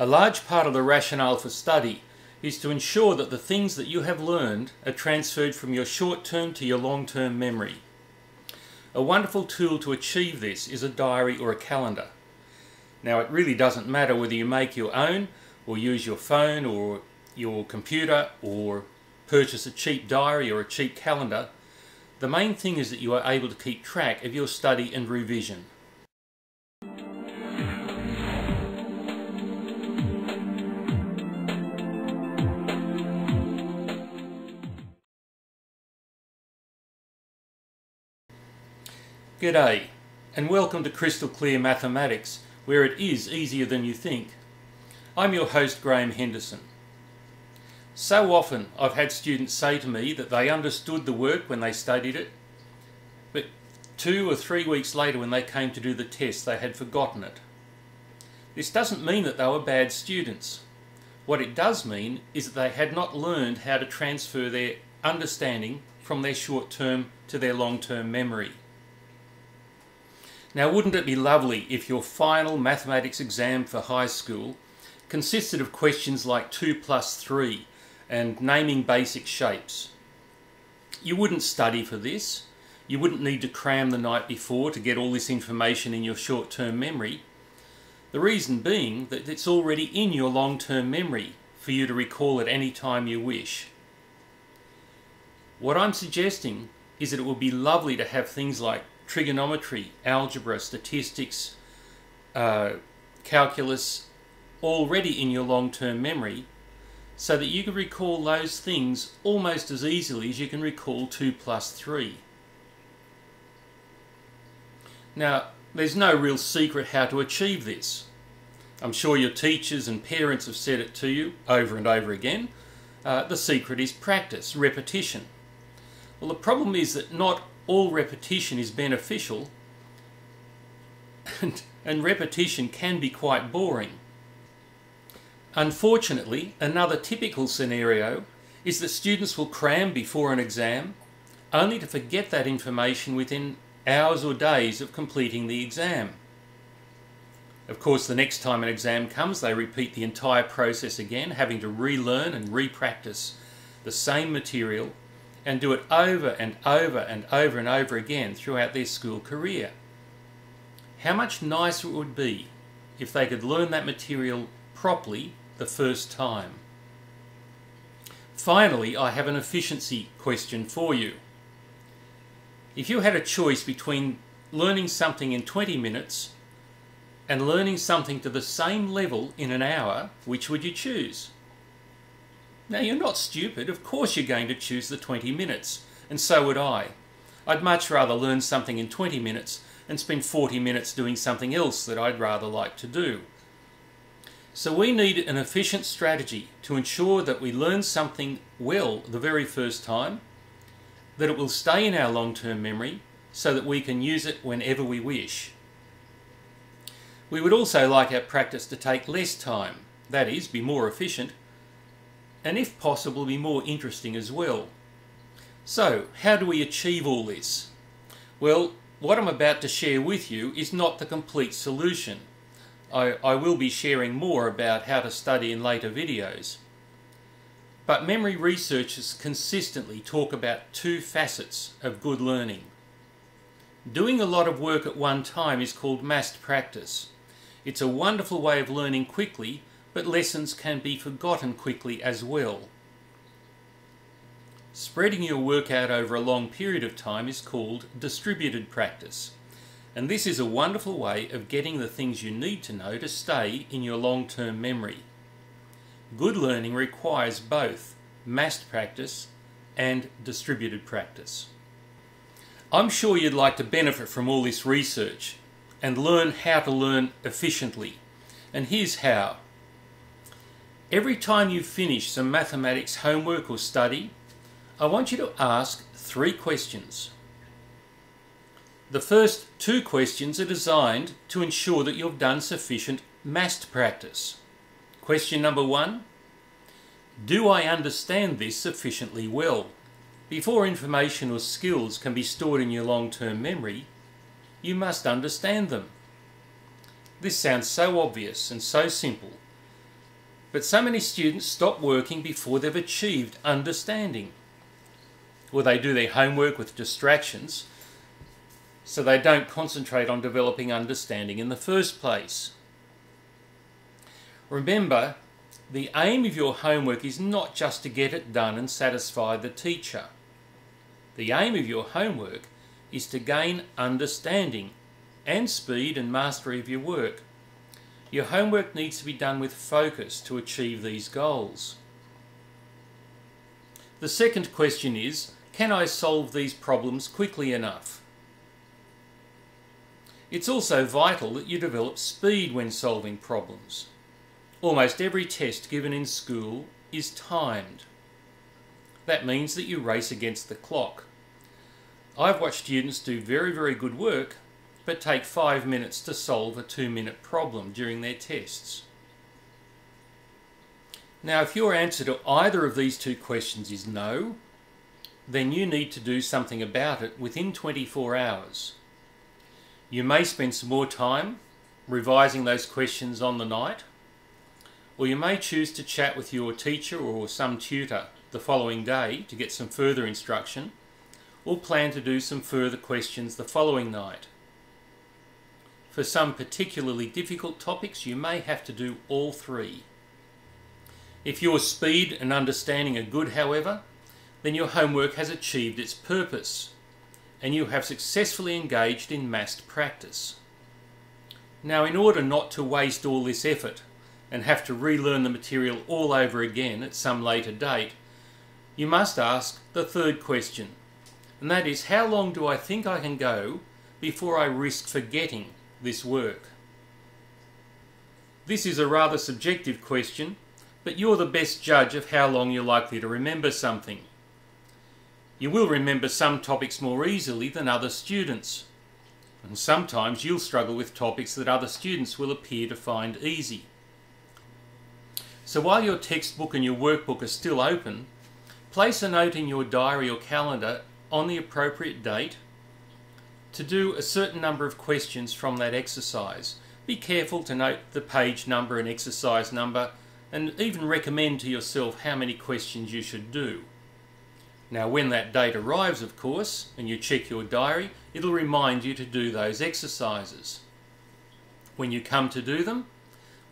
A large part of the rationale for study is to ensure that the things that you have learned are transferred from your short-term to your long-term memory. A wonderful tool to achieve this is a diary or a calendar. Now it really doesn't matter whether you make your own or use your phone or your computer or purchase a cheap diary or a cheap calendar. The main thing is that you are able to keep track of your study and revision. G'day, and welcome to Crystal Clear Mathematics, where it is easier than you think. I'm your host, Graham Henderson. So often I've had students say to me that they understood the work when they studied it, but two or three weeks later when they came to do the test, they had forgotten it. This doesn't mean that they were bad students. What it does mean is that they had not learned how to transfer their understanding from their short term to their long term memory. Now, wouldn't it be lovely if your final mathematics exam for high school consisted of questions like 2 plus 3 and naming basic shapes? You wouldn't study for this. You wouldn't need to cram the night before to get all this information in your short-term memory. The reason being that it's already in your long-term memory for you to recall at any time you wish. What I'm suggesting is that it would be lovely to have things like trigonometry, algebra, statistics, uh, calculus already in your long-term memory so that you can recall those things almost as easily as you can recall 2 plus 3. Now, there's no real secret how to achieve this. I'm sure your teachers and parents have said it to you over and over again. Uh, the secret is practice, repetition. Well, the problem is that not all repetition is beneficial and, and repetition can be quite boring. Unfortunately, another typical scenario is that students will cram before an exam only to forget that information within hours or days of completing the exam. Of course, the next time an exam comes, they repeat the entire process again, having to relearn and re-practice the same material and do it over and over and over and over again throughout their school career. How much nicer it would be if they could learn that material properly the first time. Finally, I have an efficiency question for you. If you had a choice between learning something in 20 minutes and learning something to the same level in an hour, which would you choose? Now, you're not stupid. Of course you're going to choose the 20 minutes, and so would I. I'd much rather learn something in 20 minutes and spend 40 minutes doing something else that I'd rather like to do. So we need an efficient strategy to ensure that we learn something well the very first time, that it will stay in our long-term memory so that we can use it whenever we wish. We would also like our practice to take less time, that is, be more efficient, and if possible be more interesting as well. So, how do we achieve all this? Well, what I'm about to share with you is not the complete solution. I, I will be sharing more about how to study in later videos. But memory researchers consistently talk about two facets of good learning. Doing a lot of work at one time is called massed practice. It's a wonderful way of learning quickly but lessons can be forgotten quickly as well. Spreading your work out over a long period of time is called distributed practice. And this is a wonderful way of getting the things you need to know to stay in your long-term memory. Good learning requires both massed practice and distributed practice. I'm sure you'd like to benefit from all this research and learn how to learn efficiently. And here's how. Every time you finish some mathematics homework or study, I want you to ask three questions. The first two questions are designed to ensure that you've done sufficient massed practice. Question number one, do I understand this sufficiently well? Before information or skills can be stored in your long-term memory, you must understand them. This sounds so obvious and so simple, But so many students stop working before they've achieved understanding. Or they do their homework with distractions, so they don't concentrate on developing understanding in the first place. Remember, the aim of your homework is not just to get it done and satisfy the teacher. The aim of your homework is to gain understanding and speed and mastery of your work. Your homework needs to be done with focus to achieve these goals. The second question is, can I solve these problems quickly enough? It's also vital that you develop speed when solving problems. Almost every test given in school is timed. That means that you race against the clock. I've watched students do very, very good work, but take five minutes to solve a two minute problem during their tests. Now, if your answer to either of these two questions is no, then you need to do something about it within 24 hours. You may spend some more time revising those questions on the night, or you may choose to chat with your teacher or some tutor the following day to get some further instruction or plan to do some further questions the following night. For some particularly difficult topics, you may have to do all three. If your speed and understanding are good, however, then your homework has achieved its purpose and you have successfully engaged in massed practice. Now, in order not to waste all this effort and have to relearn the material all over again at some later date, you must ask the third question and that is how long do I think I can go before I risk forgetting this work? This is a rather subjective question, but you're the best judge of how long you're likely to remember something. You will remember some topics more easily than other students, and sometimes you'll struggle with topics that other students will appear to find easy. So while your textbook and your workbook are still open, place a note in your diary or calendar on the appropriate date to do a certain number of questions from that exercise. Be careful to note the page number and exercise number and even recommend to yourself how many questions you should do. Now when that date arrives of course and you check your diary it'll remind you to do those exercises. When you come to do them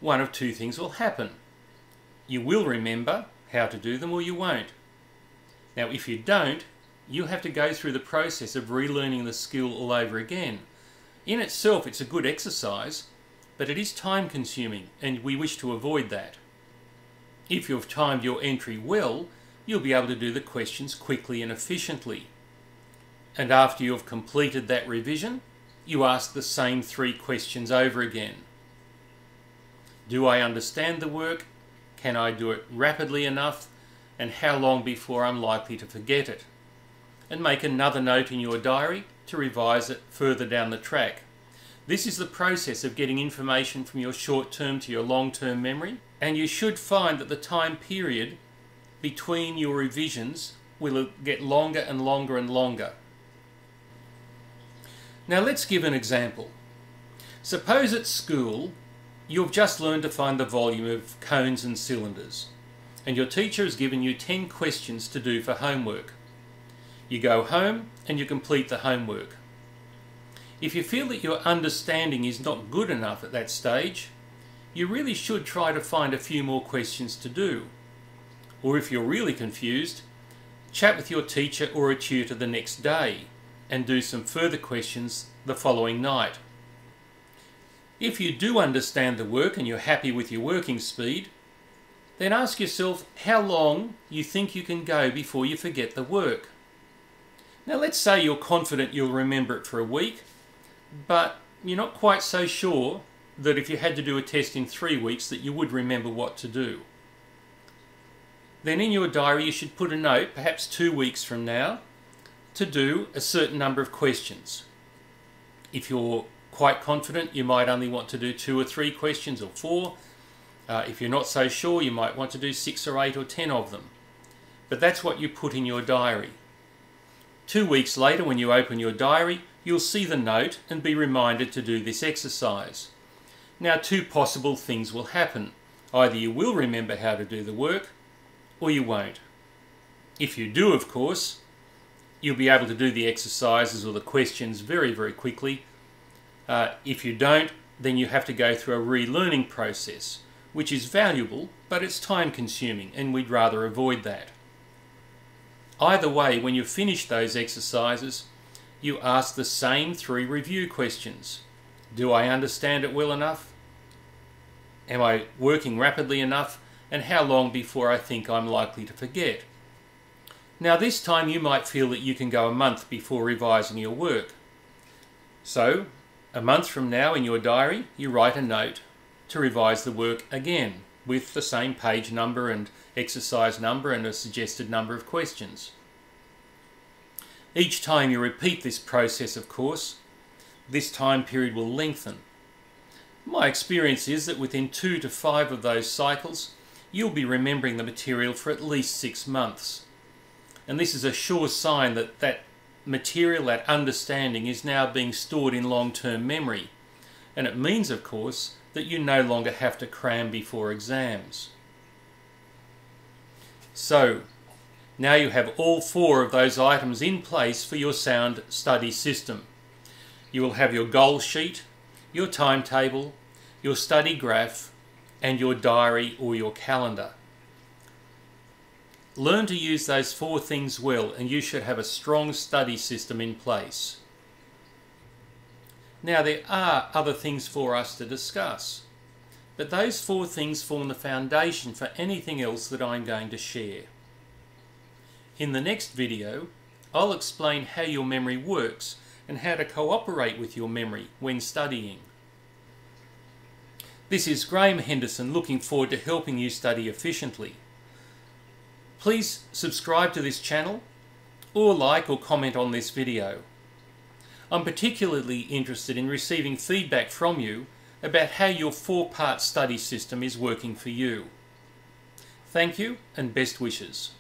one of two things will happen. You will remember how to do them or you won't. Now if you don't you have to go through the process of relearning the skill all over again. In itself, it's a good exercise, but it is time consuming, and we wish to avoid that. If you've timed your entry well, you'll be able to do the questions quickly and efficiently. And after you've completed that revision, you ask the same three questions over again. Do I understand the work? Can I do it rapidly enough? And how long before I'm likely to forget it? And make another note in your diary to revise it further down the track. This is the process of getting information from your short term to your long term memory, and you should find that the time period between your revisions will get longer and longer and longer. Now let's give an example. Suppose at school you've just learned to find the volume of cones and cylinders, and your teacher has given you 10 questions to do for homework. You go home and you complete the homework. If you feel that your understanding is not good enough at that stage, you really should try to find a few more questions to do. Or if you're really confused, chat with your teacher or a tutor the next day and do some further questions the following night. If you do understand the work and you're happy with your working speed, then ask yourself how long you think you can go before you forget the work. Now let's say you're confident you'll remember it for a week, but you're not quite so sure that if you had to do a test in three weeks that you would remember what to do. Then in your diary you should put a note, perhaps two weeks from now, to do a certain number of questions. If you're quite confident, you might only want to do two or three questions or four. Uh, if you're not so sure, you might want to do six or eight or ten of them. But that's what you put in your diary. Two weeks later, when you open your diary, you'll see the note and be reminded to do this exercise. Now, two possible things will happen. Either you will remember how to do the work or you won't. If you do, of course, you'll be able to do the exercises or the questions very, very quickly. Uh, if you don't, then you have to go through a relearning process, which is valuable, but it's time consuming, and we'd rather avoid that. Either way, when you've finished those exercises, you ask the same three review questions. Do I understand it well enough? Am I working rapidly enough? And how long before I think I'm likely to forget? Now, this time you might feel that you can go a month before revising your work. So, a month from now in your diary, you write a note to revise the work again with the same page number and exercise number and a suggested number of questions. Each time you repeat this process, of course, this time period will lengthen. My experience is that within two to five of those cycles, you'll be remembering the material for at least six months. And this is a sure sign that that material, that understanding, is now being stored in long term memory. And it means, of course, that you no longer have to cram before exams. So, now you have all four of those items in place for your sound study system. You will have your goal sheet, your timetable, your study graph, and your diary or your calendar. Learn to use those four things well, and you should have a strong study system in place. Now, there are other things for us to discuss, but those four things form the foundation for anything else that I'm going to share. In the next video, I'll explain how your memory works and how to cooperate with your memory when studying. This is Graham Henderson looking forward to helping you study efficiently. Please subscribe to this channel or like or comment on this video. I'm particularly interested in receiving feedback from you about how your four-part study system is working for you. Thank you and best wishes.